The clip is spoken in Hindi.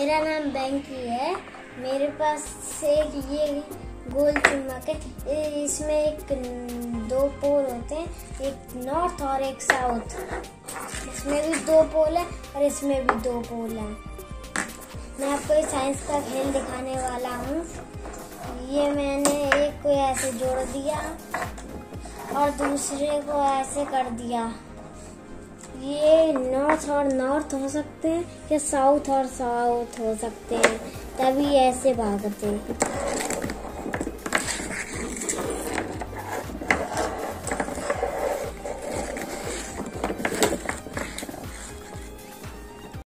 मेरा नाम बैंकी है। मेरे पास एक ये गोल चुम्बक है इसमें एक दो पोल होते हैं। एक नॉर्थ और एक साउथ। इसमें भी दो पोल है और इसमें भी दो पोल है। मैं आपको साइंस का खेल दिखाने वाला हूँ। ये मैंने एक को ऐसे जोड़ दिया और दूसरे को ऐसे कर दिया। नॉर्थ और नॉर्थ हो सकते हैं या साउथ और साउथ हो सकते हैं, तभी ऐसे भागते हैं।